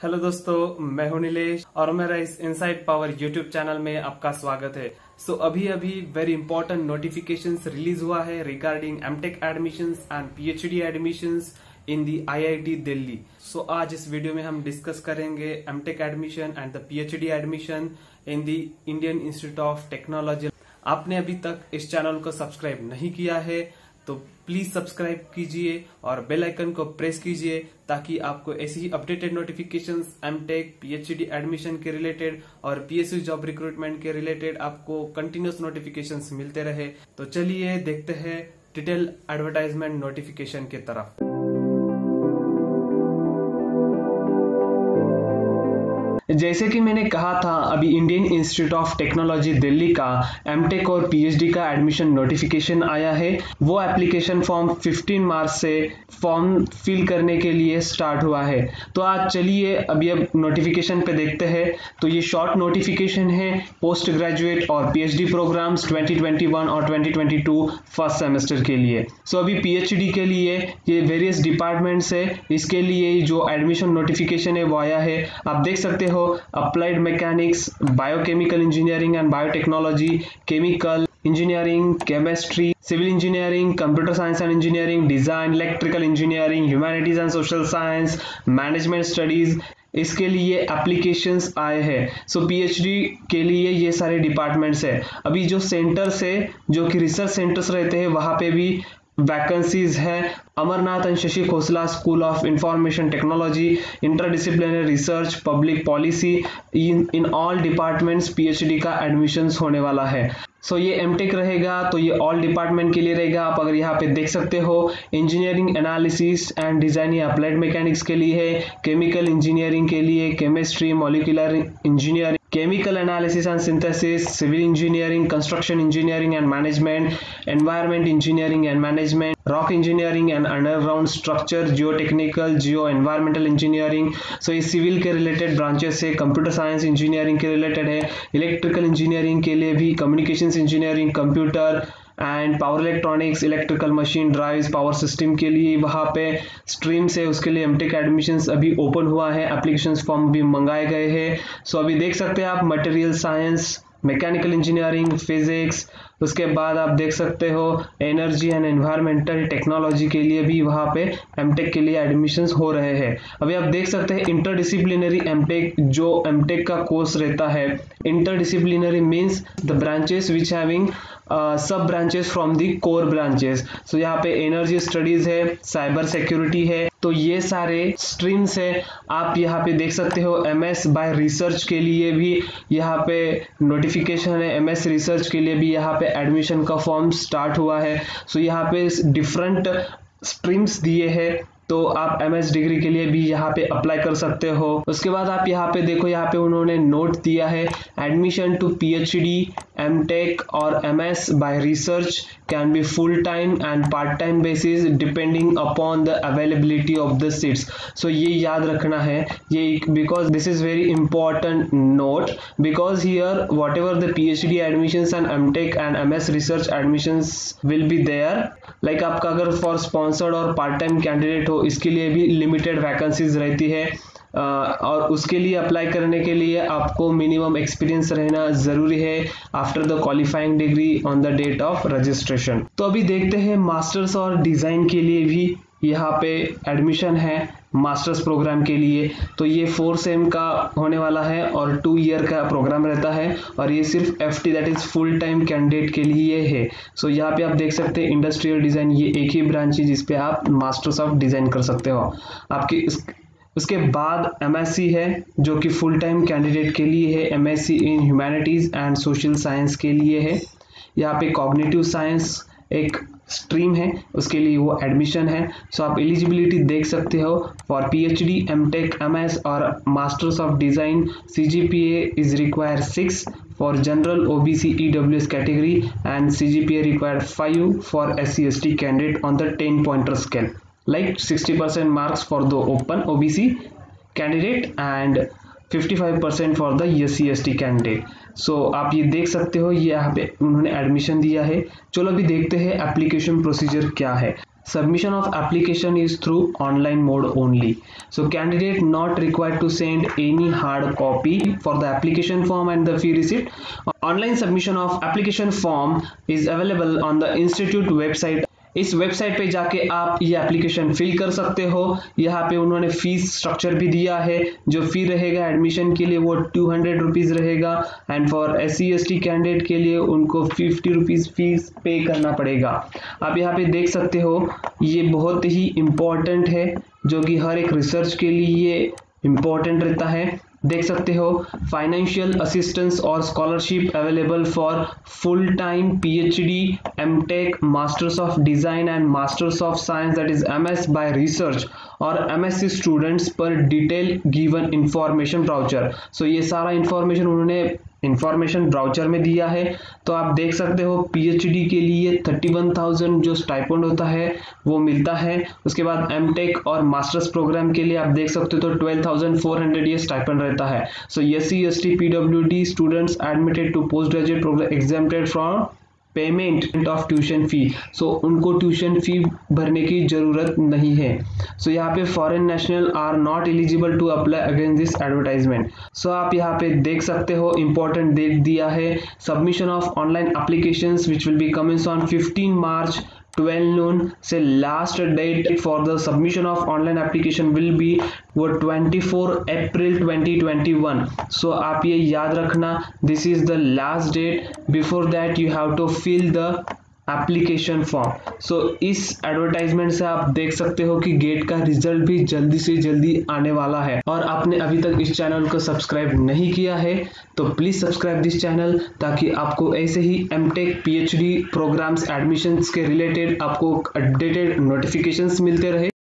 Hello दोस्तों मैं हूँ नीलेश और मेरा इस इनसाइड पावर यूट्यूब चैनल में आपका स्वागत है। सो so, अभी अभी वेरी इंपॉर्टेंट नोटिफिकेशन रिलीज़ हुआ है regarding MTech admission and PhD admission in the IIT Delhi so आज इस वीडियो में हम डिस्कस करेंगे MTech admission and the PhD admission in the Indian institute of technology आपने अभी तक इस चैनल को सब्सक्राइब नहीं किया है तो प्लीज़ सब्सक्राइब कीजिए और बेल आइकन को प्रेस कीजिए ताकि आपको ऐसी ही updated notification M tech PhD admission के रिलेटेड और पीएसयू जॉब रिक्रूटमेंट के रिलेटेड आपको कंटिन्यूस नोटिफिकेशन मिलते रहे। तो चलिए देखते हैं डिटेल एडवर्टाइजमेंट नोटिफिकेशन के तरफ़। जैसे कि मैंने कहा था अभी Indian institute of technology Delhi का एमटेक और पीएचडी का एडमिशन नोटिफिकेशन आया है। वो एप्लीकेशन फॉर्म 15 मार्च से फॉर्म फिल करने के लिए स्टार्ट हुआ है। तो आज चलिए अभी अब नोटिफिकेशन पे देखते हैं। तो ये शॉर्ट नोटिफिकेशन है पोस्ट ग्रेजुएट और पीएचडी प्रोग्राम्स 2021 और 2022 फ़र्स्ट सेमेस्टर के लिए। सो so, अभी पीएचडी के लिए ये वेरियस डिपार्टमेंट्स है। इसके लिए जो एडमिशन नोटिफिकेशन है वो आया है। आप देख सकते हो हो applied mechanics biochemical engineering and biotechnology chemical engineering chemistry civil engineering computer science and engineering design electrical engineering humanities and social science management studies इसके लिए एप्लीकेशंस आए हैं। सो पीएचडी के लिए ये सारे डिपार्टमेंट्स हैं। अभी जो सेंटर्स है, जो कि रिसर्च सेंटर्स रहते हैं, वहाँ पे भी वैकेंसीज है। Amarnath and Shashi Khosla school of information technology interdisciplinary research public policy in all departments PhD का एडमिशंस होने वाला है। सो so, ये एमटेक रहेगा तो ये ऑल डिपार्टमेंट के लिए रहेगा। आप अगर यहाँ पे देख सकते हो engineering analysis and design applied mechanics के लिए है केमिकल इंजीनियरिंग के लिए chemistry molecular engineering chemical analysis and synthesis, civil engineering, construction engineering and management, environment engineering and management, rock engineering and underground structure, geotechnical, geo-environmental engineering. So ये civil के related branches है computer science engineering के related है electrical engineering के लिए भी communications engineering, computer and power electronics electrical machine drives power system के लिए वहाँ पे स्ट्रीम्स है, उसके लिए एमटेक एडमिशंस अभी ओपन हुआ है। एप्लीकेशन फॉर्म भी मंगाए गए हैं। सो अभी देख सकते हैं आप material science mechanical engineering physics उसके बाद आप देख सकते हो एनर्जी एंड एनवायरमेंटल टेक्नोलॉजी के लिए भी वहाँ पे एमटेक के लिए एडमिशन्स हो रहे हैं। अभी आप देख सकते हैं इंटरडिसिप्लिनरी एमटेक जो एमटेक का कोर्स रहता है। Interdisciplinary means the branches which having sub branches from the core branches so यहाँ पे एनर्जी स्टडीज़ है साइबर सिक्योरिटी है तो ये सारे स्ट्रीम्स है। आप यहाँ पे देख सकते हो एम एस बाय रिसर्च के लिए भी यहाँ पे नोटिफिकेशन है। एम एस रिसर्च के लिए भी यहाँ पे एडमिशन का फॉर्म स्टार्ट हुआ है। सो यहाँ पे डिफरेंट स्ट्रीम्स दिए हैं। तो आप एम एस डिग्री के लिए भी यहाँ पे अप्लाई कर सकते हो। उसके बाद आप यहाँ पे देखो, यहाँ पे उन्होंने नोट दिया है admission to PhD M tech और M S by research can be full time and part time basis depending upon the availability of the seats so ये याद रखना है। ये because this is very important note because here whatever the P H D admission and M tech and M S research admission will be there like आपका अगर for sponsored और part time candidate हो, इसके लिए भी limited vacancies रहती है। और उसके लिए अप्लाई करने के लिए आपको मिनिमम एक्सपीरियंस रहना ज़रूरी है after the qualifying degree on the date of registration तो अभी देखते हैं मास्टर्स और डिज़ाइन के लिए भी यहाँ पे एडमिशन है मास्टर्स प्रोग्राम के लिए। तो ये फोर सेम का होने वाला है और टू ईयर का प्रोग्राम रहता है और ये सिर्फ़ F T that is full time candidate के लिए है। सो so, यहाँ पे आप देख सकते हैं इंडस्ट्रियल डिज़ाइन ये एक ही ब्रांच है जिसपे आप मास्टर्स ऑफ़ डिज़ाइन कर सकते हो। आपकी उसके बाद एमएससी है, जो कि फुल टाइम कैंडिडेट के लिए है। MSc in humanities and social science के लिए है। यहाँ पे कॉग्निटिव साइंस एक स्ट्रीम है, उसके लिए वो एडमिशन है। सो आप एलिजिबिलिटी देख सकते हो। For P H D M tech M S और masters of design C G P A is require six for general O B C E W S category and C G P A require five for S C S T candidate on the ten pointer scale like 60% marks for the open obc candidate and 55% for the S C S T candidate so आप ये देख सकते हो यहाँ पे उन्होंने admission दिया है। चलो अभी देखते हैं एप्लीकेशन प्रोसीजर क्या है। Submission of application is through online mode only so candidate not require to send any hard copy for the application form and the fee receipt online submission of application form is available on the institute website इस website पे जाके आप ये application fill कर सकते हो। यहाँ पे उन्होंने फ़ीस स्ट्रक्चर भी दिया है। जो फ़ी रहेगा एडमिशन के लिए वो टू हंड्रेड रुपीज़ रहेगा and for S C S T candidate के लिए उनको फिफ्टी रुपीज़ फ़ीस पे करना पड़ेगा। आप यहाँ पे देख सकते हो, ये बहुत ही इम्पोर्टेंट है, जो कि हर एक रिसर्च के लिए इम्पोर्टेंट रहता है। देख सकते हो फाइनेंशियल असिस्टेंस और scholarship available for full time PhD MTech masters of design and masters of science that is MS by research और एमएससी स्टूडेंट्स पर detail given information brochure so ये सारा इंफॉर्मेशन उन्होंने इंफॉर्मेशन ब्राउचर में दिया है। तो आप देख सकते हो पीएचडी के लिए थर्टी वन थाउज़ेंड जो स्टाइपेंड होता है, वो मिलता है। उसके बाद एमटेक और मास्टर्स प्रोग्राम के लिए आप देख सकते हो तो ट्वेल्व थाउज़ेंड फोर हंड्रेड ये स्टाइपेंड रहता है। So S C S T P W D students admitted to post graduate exempted from payment of tuition fee so उनको ट्यूशन फ़ी भरने की ज़रूरत नहीं है। सो so, यहाँ पे foreign national are not eligible to apply against this advertisement so आप यहाँ पे देख सकते हो इंपॉर्टेंट डेट दिया है। Submission of online application which will be comings on 15 March 12 noon say last date for the submission of online application will be वो 24 अप्रैल 2021 सो so, आप ये याद रखना this is the last date before that you have to fill the application form so इस advertisement से आप देख सकते हो कि गेट का रिज़ल्ट भी जल्दी से जल्दी आने वाला है। और आपने अभी तक इस चैनल को सब्सक्राइब नहीं किया है तो प्लीज़ सब्सक्राइब दिस चैनल ताकि आपको ऐसे ही M tech P H D programmes admission के रिलेटेड आपको अपडेटेड नोटिफिकेशन मिलते रहे।